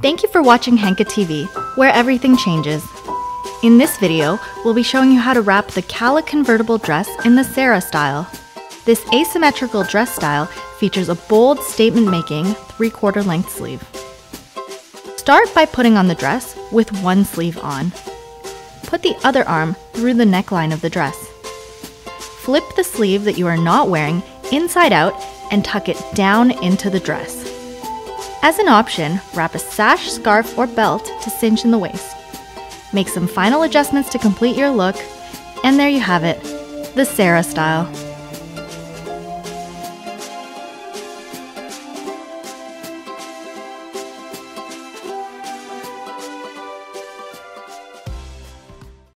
Thank you for watching Henkaa TV, where everything changes. In this video, we'll be showing you how to wrap the Calla convertible dress in the Sarah style. This asymmetrical dress style features a bold statement-making three-quarter length sleeve. Start by putting on the dress with one sleeve on. Put the other arm through the neckline of the dress. Flip the sleeve that you are not wearing inside out and tuck it down into the dress. As an option, wrap a sash, scarf, or belt to cinch in the waist. Make some final adjustments to complete your look, and there you have it, the Sarah style.